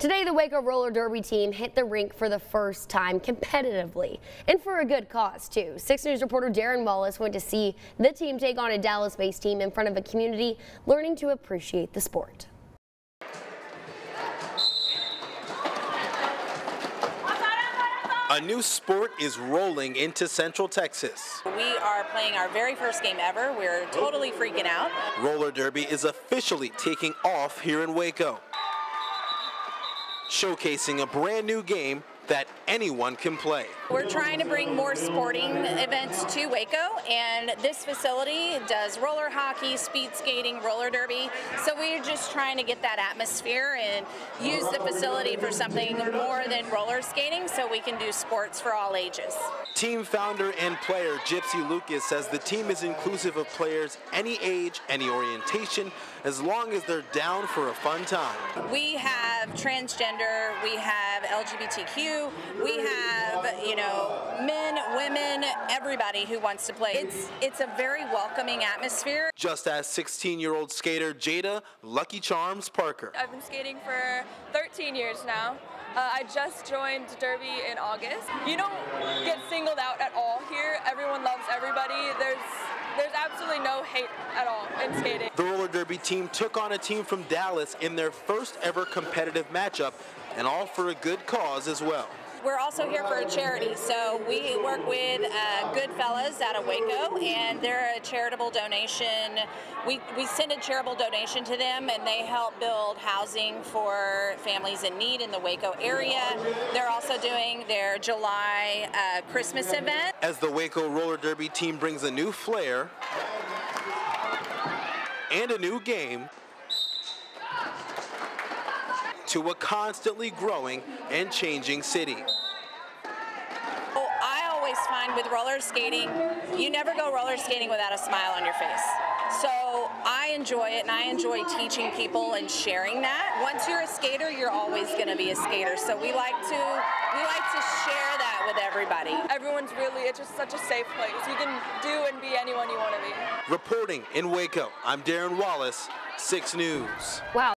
Today, the Waco Roller Derby team hit the rink for the first time competitively and for a good cause, too. 6 News reporter Darren Wallace went to see the team take on a Dallas-based team in front of a community learning to appreciate the sport. A new sport is rolling into Central Texas. We are playing our very first game ever. We're totally freaking out. Roller Derby is officially taking off here in Waco showcasing a brand new game that anyone can play. We're trying to bring more sporting events to Waco, and this facility does roller hockey, speed skating, roller derby. So we're just trying to get that atmosphere and use the facility for something more than roller skating so we can do sports for all ages. Team founder and player Gypsy Lucas says the team is inclusive of players any age, any orientation, as long as they're down for a fun time. We have transgender, we have LGBTQ, we have, you know, men, women, everybody who wants to play. It's it's a very welcoming atmosphere. Just as 16-year-old skater Jada Lucky Charms Parker. I've been skating for 13 years now. Uh, I just joined Derby in August. You don't get singled out at all here. Everyone loves everybody. There's there's absolutely no hate at all in skating. The roller derby team took on a team from Dallas in their first ever competitive matchup, and all for a good cause as well. We're also here for a charity. So we work with uh, Goodfellas out of Waco, and they're a charitable donation. We, we send a charitable donation to them, and they help build housing for families in need in the Waco area. They're also doing their July uh, Christmas event. As the Waco Roller Derby team brings a new flair and a new game to a constantly growing and changing city. Oh, I always find with roller skating, you never go roller skating without a smile on your face. So I enjoy it and I enjoy teaching people and sharing that. Once you're a skater, you're always going to be a skater. So we like to we like to share that with everybody. Everyone's really it's just such a safe place. You can do and be anyone you want to be. Reporting in Waco, I'm Darren Wallace, 6 News. Wow.